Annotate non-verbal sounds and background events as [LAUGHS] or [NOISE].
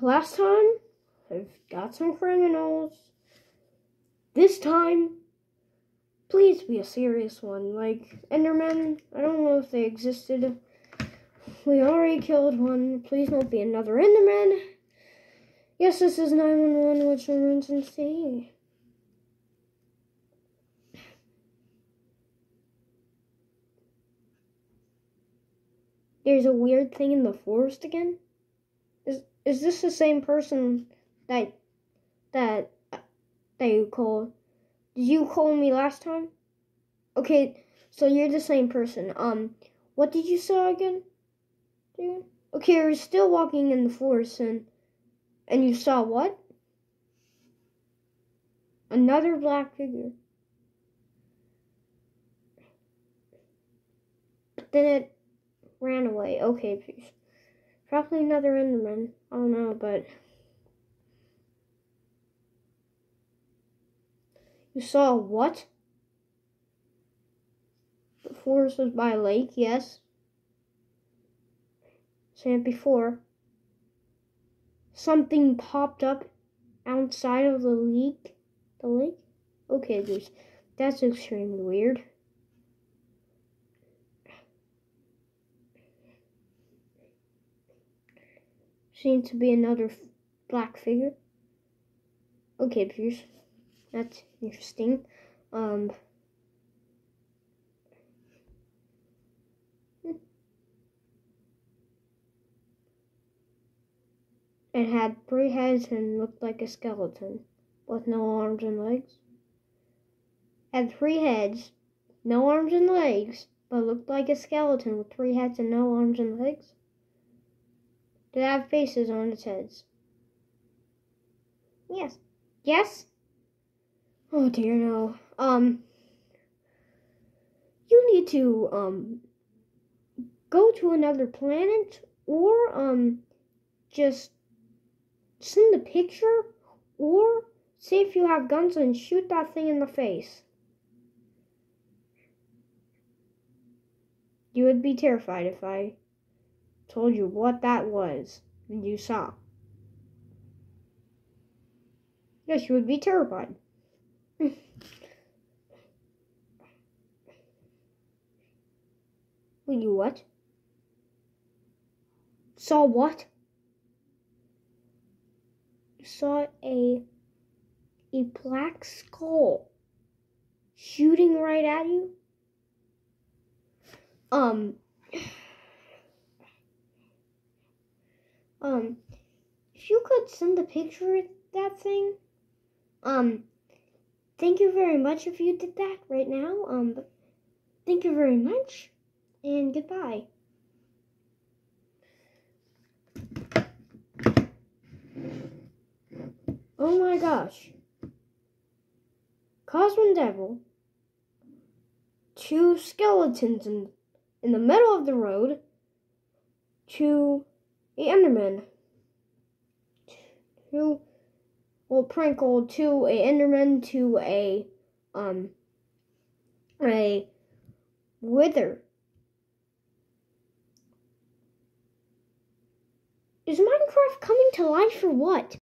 last time I've got some criminals. This time, please be a serious one. Like Endermen, I don't know if they existed. We already killed one. Please don't be another Enderman. Yes, this is 911, which emergency? There's a weird thing in the forest again? Is is this the same person that that that you called? Did you call me last time? Okay, so you're the same person. Um, what did you say again? Okay, you're still walking in the forest and and you saw what? Another black figure. But then it ran away. Okay, please. Probably another Enderman. I don't know, but. You saw what? The forest was by a lake, yes. Said before. Something popped up outside of the lake. The lake? Okay, there's that's extremely weird. Seems to be another black figure. Okay, Pierce. That's interesting. Um. It had three heads and looked like a skeleton, with no arms and legs. Had three heads, no arms and legs, but looked like a skeleton with three heads and no arms and legs. Did it have faces on its heads? Yes. Yes? Oh dear no. Um you need to um go to another planet or um just send a picture or see if you have guns and shoot that thing in the face. You would be terrified if I told you what that was and you saw. Yes, you would be terrified. [LAUGHS] Will you what? Saw what? Saw a a black skull shooting right at you. Um Um, you could send a picture of that thing, um, thank you very much if you did that right now. Um, thank you very much, and goodbye. Oh my gosh. Cosmo Devil, two skeletons in, in the middle of the road, two a Two, well, prank to a Enderman to a, um, a Wither. Is Minecraft coming to life or what?